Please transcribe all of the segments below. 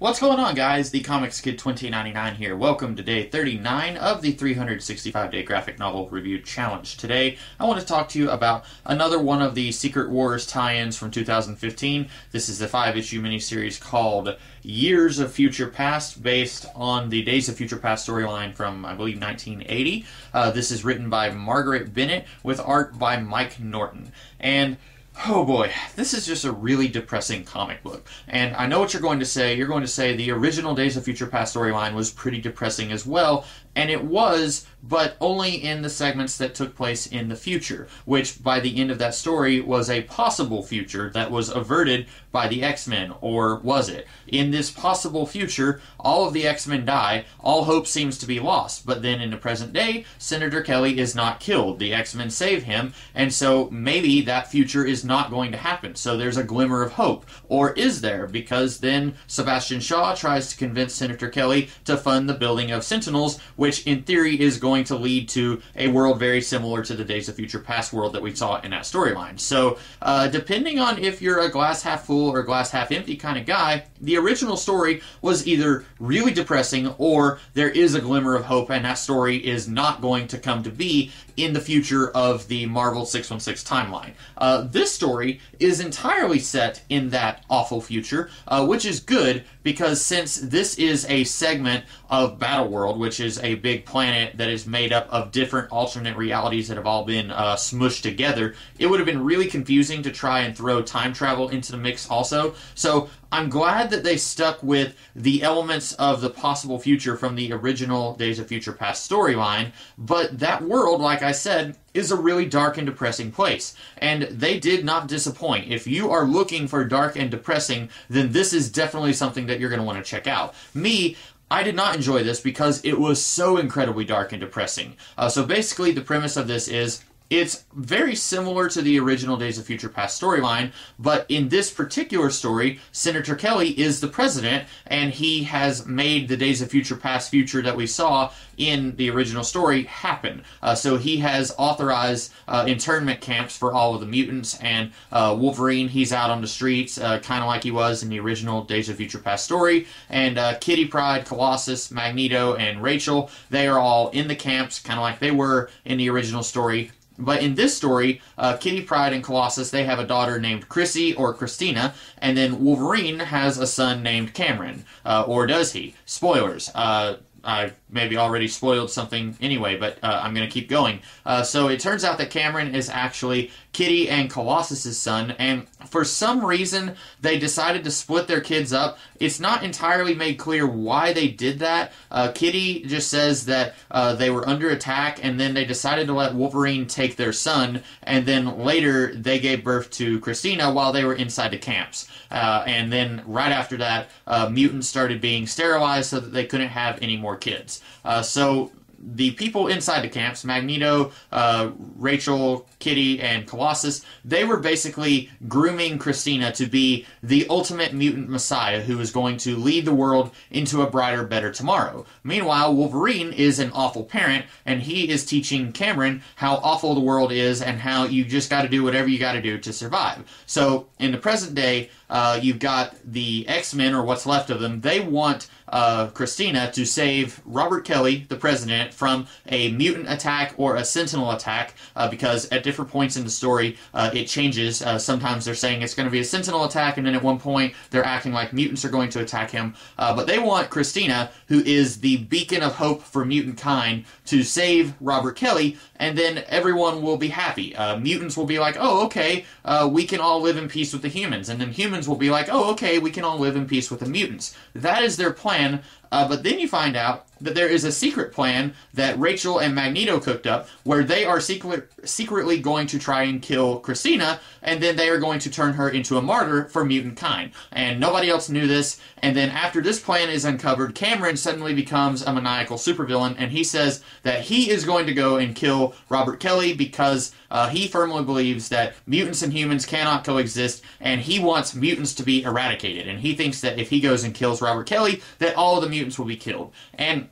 What's going on, guys? The Comixkid 2099 here. Welcome to day 39 of the 365 day graphic novel review challenge. Today, I want to talk to you about another one of the Secret Wars tie ins from 2015. This is the five issue miniseries called Years of Future Past, based on the Days of Future Past storyline from, I believe, 1980. Uh, this is written by Marguerite Bennett with art by Mike Norton. And Oh boy, this is just a really depressing comic book. And I know what you're going to say. You're going to say the original Days of Future Past storyline was pretty depressing as well, and it was, but only in the segments that took place in the future, which by the end of that story was a possible future that was averted by the X Men, or was it? In this possible future, all of the X Men die, all hope seems to be lost, but then in the present day, Senator Kelly is not killed. The X Men save him, and so maybe that future is not going to happen. So there's a glimmer of hope. Or is there? Because then Sebastian Shaw tries to convince Senator Kelly to fund the building of Sentinels which in theory is going to lead to a world very similar to the Days of Future Past world that we saw in that storyline. So, uh, depending on if you're a glass half full or glass half empty kind of guy, the original story was either really depressing or there is a glimmer of hope, and that story is not going to come to be in the future of the Marvel 616 timeline. Uh, this story is entirely set in that awful future, uh, which is good because since this is a segment of Battle World, which is a big planet that is made up of different alternate realities that have all been uh, smushed together, it would have been really confusing to try and throw time travel into the mix also. So I'm glad that they stuck with the elements of the possible future from the original Days of Future Past storyline, but that world, like I said, is a really dark and depressing place. And they did not disappoint. If you are looking for dark and depressing, then this is definitely something that you're going to want to check out. Me, I did not enjoy this because it was so incredibly dark and depressing. Uh, so basically, the premise of this is it's very similar to the original Days of Future Past storyline, but in this particular story, Senator Kelly is the president, and he has made the Days of Future Past future that we saw in the original story happen. Uh, so he has authorized uh, internment camps for all of the mutants, and uh, Wolverine, he's out on the streets, uh, kind of like he was in the original Days of Future Past story, and uh, Kitty Pryde, Colossus, Magneto, and Rachel, they are all in the camps, kind of like they were in the original story but in this story, uh, Kitty Pryde and Colossus, they have a daughter named Chrissy or Christina, and then Wolverine has a son named Cameron. Uh, or does he? Spoilers. Uh, I maybe already spoiled something anyway, but uh, I'm going to keep going. Uh, so it turns out that Cameron is actually Kitty and Colossus's son, and for some reason they decided to split their kids up. It's not entirely made clear why they did that. Uh, Kitty just says that uh, they were under attack, and then they decided to let Wolverine take their son, and then later they gave birth to Christina while they were inside the camps. Uh, and then right after that, uh, mutants started being sterilized so that they couldn't have any more kids. Uh, so the people inside the camps, Magneto, uh, Rachel, Kitty, and Colossus, they were basically grooming Christina to be the ultimate mutant messiah who is going to lead the world into a brighter, better tomorrow. Meanwhile, Wolverine is an awful parent, and he is teaching Cameron how awful the world is and how you just got to do whatever you got to do to survive. So, in the present day, uh, you've got the X Men, or what's left of them, they want uh, Christina to save Robert Kelly, the president, from a mutant attack or a sentinel attack uh, because at different points in the story uh, it changes. Uh, sometimes they're saying it's going to be a sentinel attack, and then at one point they're acting like mutants are going to attack him. Uh, but they want Christina, who is the beacon of hope for mutant kind, to save Robert Kelly, and then everyone will be happy. Uh, mutants will be like, oh, okay, we can all live in peace with the humans. And then humans will be like, oh, okay, we can all live in peace with the mutants. That is their plan. Uh, but then you find out that there is a secret plan that Rachel and Magneto cooked up where they are secret, secretly going to try and kill Christina, and then they are going to turn her into a martyr for mutant kind. And nobody else knew this. And then after this plan is uncovered, Cameron suddenly becomes a maniacal supervillain, and he says that he is going to go and kill Robert Kelly because uh, he firmly believes that mutants and humans cannot coexist, and he wants mutants to be eradicated. And he thinks that if he goes and kills Robert Kelly, that all the mutants will be killed. And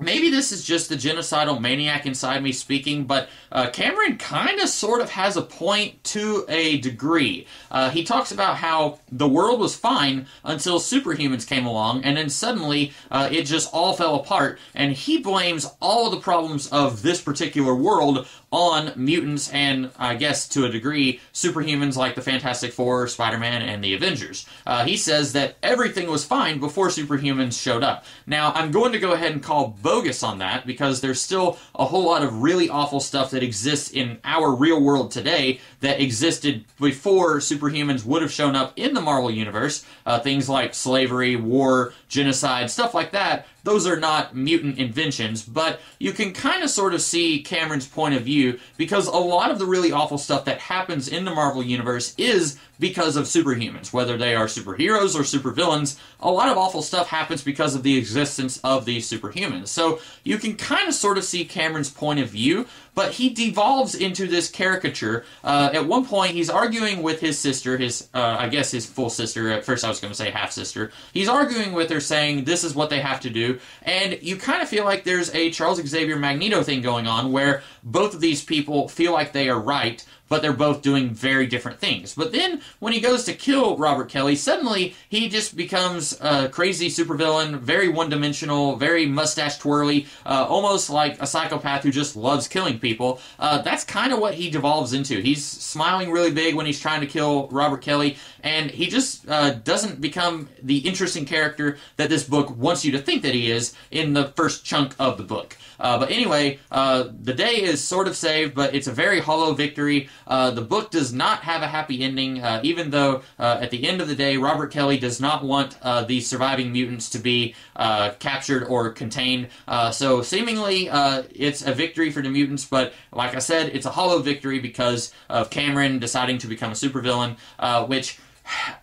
maybe this is just the genocidal maniac inside me speaking, but uh, Cameron kind of sort of has a point to a degree. Uh, he talks about how the world was fine until superhumans came along, and then suddenly uh, it just all fell apart, and he blames all the problems of this particular world on mutants and, I guess to a degree, superhumans like the Fantastic Four, Spider Man, and the Avengers. Uh, he says that everything was fine before superhumans showed up. Now, I'm going to go ahead and call bogus on that because there's still a whole lot of really awful stuff that exists in our real world today that existed before superhumans would have shown up in the Marvel Universe. Uh, things like slavery, war, genocide, stuff like that those are not mutant inventions, but you can kind of sort of see Cameron's point of view because a lot of the really awful stuff that happens in the Marvel Universe is because of superhumans, whether they are superheroes or supervillains. A lot of awful stuff happens because of the existence of these superhumans. So you can kind of sort of see Cameron's point of view, but he devolves into this caricature. Uh, at one point, he's arguing with his sister, his uh, I guess his full sister. At first, I was going to say half sister. He's arguing with her, saying this is what they have to do, and you kind of feel like there's a Charles Xavier Magneto thing going on, where both of these people feel like they are right, but they're both doing very different things. But then when he goes to kill Robert Kelly, suddenly he just becomes a crazy supervillain, very one-dimensional, very mustache twirly, uh, almost like a psychopath who just loves killing people. Uh, that's kind of what he devolves into. He's smiling really big when he's trying to kill Robert Kelly, and he just uh, doesn't become the interesting character that this book wants you to think that he is in the first chunk of the book. Uh, but anyway, uh, the day is sort of saved, but it's a very hollow victory. Uh, the book does not have a happy ending, uh, even though uh, at the end of the day, Robert Kelly does not want uh, the surviving mutants to be captured or contained. so seemingly, it's a victory for the mutants, but like I said, it's a hollow victory because of Cameron deciding to become a supervillain, which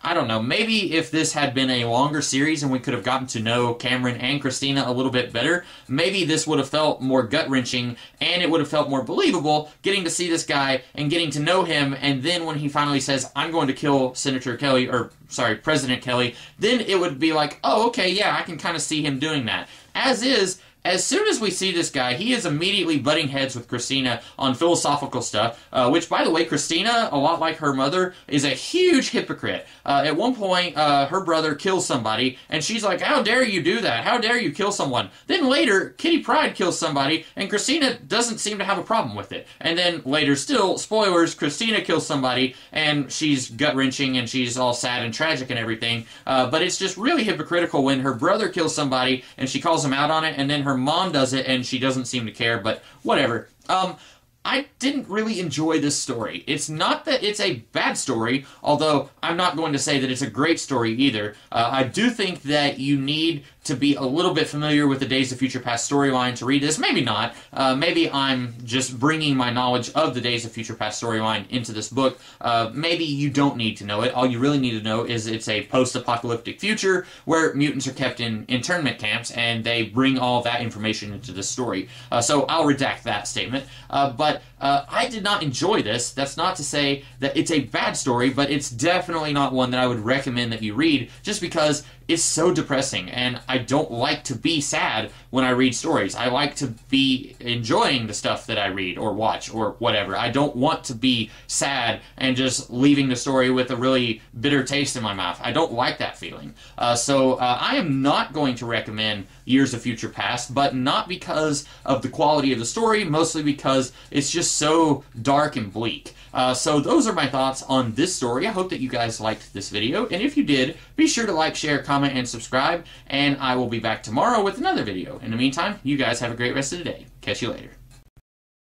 I don't know. Maybe if this had been a longer series and we could have gotten to know Cameron and Christina a little bit better, maybe this would have felt more gut wrenching and it would have felt more believable getting to see this guy and getting to know him. And then when he finally says, I'm going to kill Senator Kelly, or sorry, President Kelly, then it would be like, oh, okay, yeah, I can kind of see him doing that. As is, as soon as we see this guy, he is immediately butting heads with Christina on philosophical stuff, uh, which, by the way, Christina, a lot like her mother, is a huge hypocrite. Uh, at one point, uh, her brother kills somebody, and she's like, How dare you do that? How dare you kill someone? Then later, Kitty Pryde kills somebody, and Christina doesn't seem to have a problem with it. And then later still, spoilers, Christina kills somebody, and she's gut wrenching, and she's all sad and tragic and everything. Uh, but it's just really hypocritical when her brother kills somebody, and she calls him out on it, and then her mom does it and she doesn't seem to care, but whatever. Um, I didn't really enjoy this story. It's not that it's a bad story, although I'm not going to say that it's a great story either. Uh, I do think that you need to be a little bit familiar with the Days of Future Past storyline to read this. Maybe not. Uh, maybe I'm just bringing my knowledge of the Days of Future Past storyline into this book. Uh, maybe you don't need to know it. All you really need to know is it's a post-apocalyptic future where mutants are kept in internment camps and they bring all that information into the story. Uh, so I'll redact that statement. Uh, uh, I did not enjoy this. That's not to say that it's a bad story, but it's definitely not one that I would recommend that you read just because it's so depressing and I don't like to be sad when I read stories. I like to be enjoying the stuff that I read or watch or whatever. I don't want to be sad and just leaving the story with a really bitter taste in my mouth. I don't like that feeling. Uh, so uh, I am not going to recommend Years of Future Past, but not because of the quality of the story, mostly because it's just so dark and bleak. Uh, so those are my thoughts on this story. I hope that you guys liked this video, and if you did, be sure to like, share, comment, and subscribe, and I will be back tomorrow with another video. In the meantime, you guys have a great rest of the day. Catch you later.